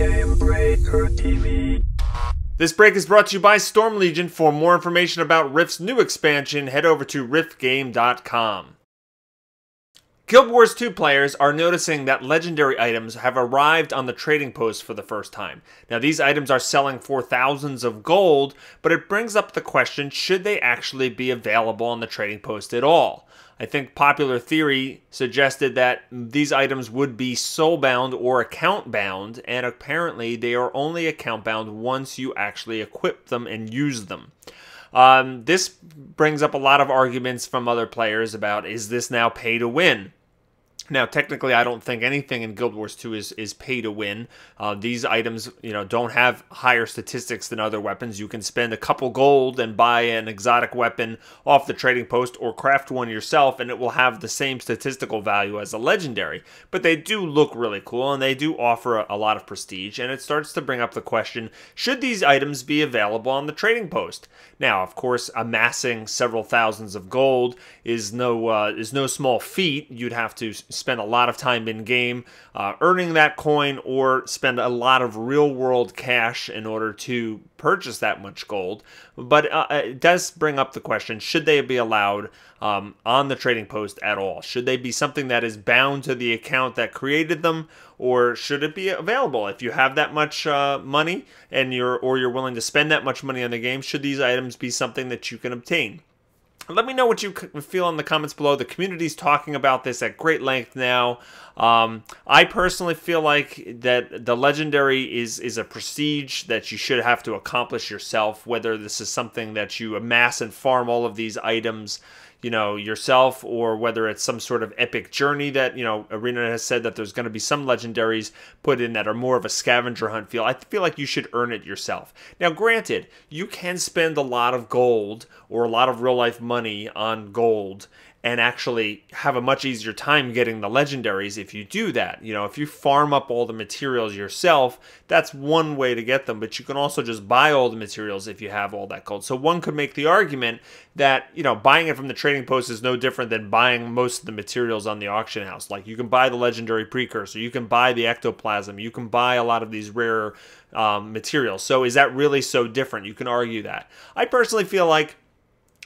Gamebreaker TV. This break is brought to you by Storm Legion. For more information about Rift's new expansion, head over to riftgame.com. Guild Wars 2 players are noticing that legendary items have arrived on the trading post for the first time. Now, these items are selling for thousands of gold, but it brings up the question should they actually be available on the trading post at all? I think popular theory suggested that these items would be soul bound or account bound, and apparently they are only account bound once you actually equip them and use them. Um, this brings up a lot of arguments from other players about is this now pay to win? Now, technically, I don't think anything in Guild Wars 2 is, is pay to win. Uh, these items, you know, don't have higher statistics than other weapons. You can spend a couple gold and buy an exotic weapon off the trading post or craft one yourself, and it will have the same statistical value as a legendary. But they do look really cool, and they do offer a, a lot of prestige, and it starts to bring up the question, should these items be available on the trading post? Now, of course, amassing several thousands of gold is no, uh, is no small feat. You'd have to spend a lot of time in game uh, earning that coin or spend a lot of real world cash in order to purchase that much gold. But uh, it does bring up the question should they be allowed um, on the trading post at all? Should they be something that is bound to the account that created them? Or should it be available if you have that much uh, money and you're or you're willing to spend that much money on the game? Should these items be something that you can obtain? Let me know what you feel in the comments below. The community's talking about this at great length now. Um, I personally feel like that the legendary is is a prestige that you should have to accomplish yourself. Whether this is something that you amass and farm all of these items you know yourself or whether it's some sort of epic journey that you know arena has said that there's going to be some legendaries put in that are more of a scavenger hunt feel i feel like you should earn it yourself now granted you can spend a lot of gold or a lot of real life money on gold and actually have a much easier time getting the legendaries if you do that. You know, if you farm up all the materials yourself, that's one way to get them, but you can also just buy all the materials if you have all that gold. So one could make the argument that, you know, buying it from the trading post is no different than buying most of the materials on the auction house. Like you can buy the legendary precursor, you can buy the ectoplasm, you can buy a lot of these rare um, materials. So is that really so different? You can argue that. I personally feel like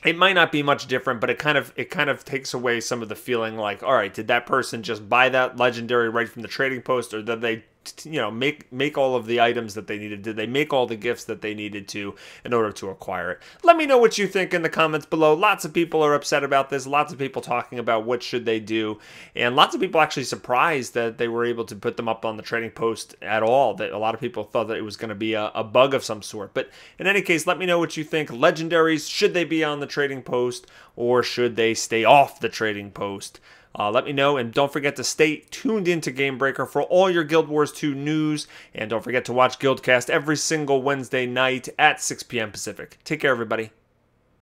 it might not be much different, but it kind of it kind of takes away some of the feeling like, all right, did that person just buy that legendary right from the trading post, or did they you know make make all of the items that they needed. Did they make all the gifts that they needed to in order to acquire it? Let me know what you think in the comments below. Lots of people are upset about this. Lots of people talking about what should they do. And lots of people actually surprised that they were able to put them up on the trading post at all that a lot of people thought that it was going to be a, a bug of some sort. But in any case let me know what you think. Legendaries should they be on the trading post or should they stay off the trading post uh, let me know, and don't forget to stay tuned into Gamebreaker for all your Guild Wars 2 news, and don't forget to watch Guildcast every single Wednesday night at 6 p.m. Pacific. Take care, everybody.